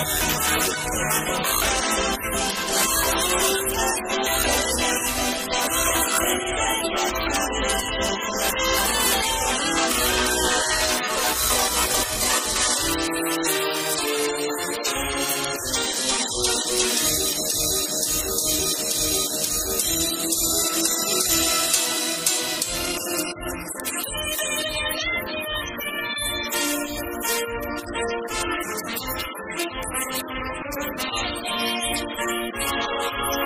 I'm sorry.